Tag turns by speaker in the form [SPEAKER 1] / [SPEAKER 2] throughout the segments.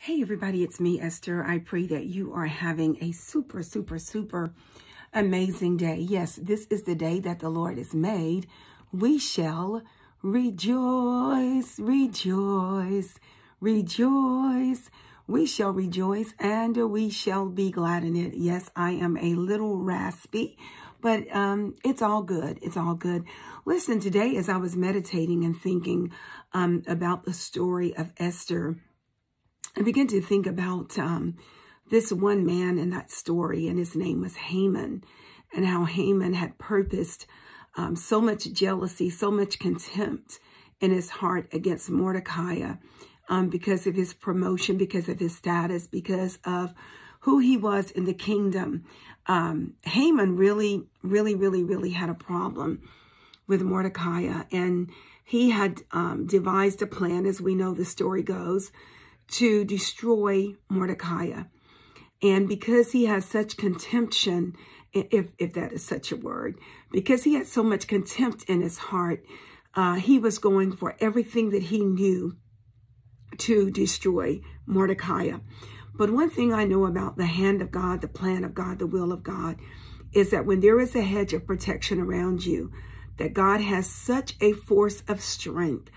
[SPEAKER 1] Hey, everybody, it's me, Esther. I pray that you are having a super, super, super amazing day. Yes, this is the day that the Lord has made. We shall rejoice, rejoice, rejoice. We shall rejoice and we shall be glad in it. Yes, I am a little raspy, but um, it's all good. It's all good. Listen, today as I was meditating and thinking um, about the story of Esther, I began to think about um, this one man in that story, and his name was Haman, and how Haman had purposed um, so much jealousy, so much contempt in his heart against Mordecai um, because of his promotion, because of his status, because of who he was in the kingdom. Um, Haman really, really, really, really had a problem with Mordecai, and he had um, devised a plan, as we know the story goes, to destroy Mordecai. And because he has such contemption, if, if that is such a word, because he had so much contempt in his heart, uh, he was going for everything that he knew to destroy Mordecai. But one thing I know about the hand of God, the plan of God, the will of God, is that when there is a hedge of protection around you, that God has such a force of strength,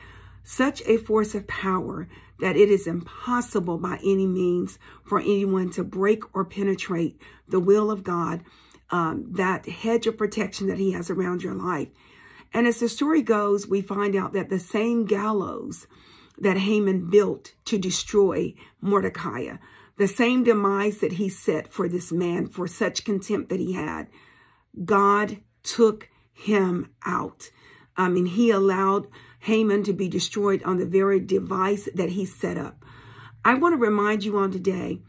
[SPEAKER 1] such a force of power that it is impossible by any means for anyone to break or penetrate the will of God, um, that hedge of protection that he has around your life. And as the story goes, we find out that the same gallows that Haman built to destroy Mordecai, the same demise that he set for this man for such contempt that he had, God took him out. I mean, he allowed Haman to be destroyed on the very device that he set up. I want to remind you on today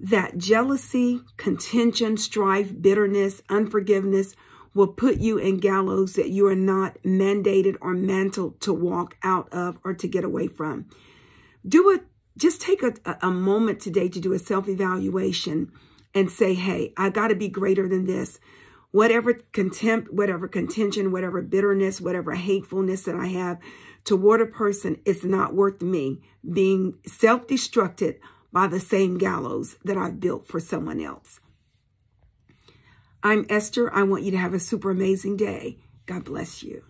[SPEAKER 1] that jealousy, contention, strife, bitterness, unforgiveness will put you in gallows that you are not mandated or mantled to walk out of or to get away from. Do it. Just take a, a moment today to do a self-evaluation and say, hey, I got to be greater than this whatever contempt, whatever contention, whatever bitterness, whatever hatefulness that I have toward a person, it's not worth me being self-destructed by the same gallows that I've built for someone else. I'm Esther. I want you to have a super amazing day. God bless you.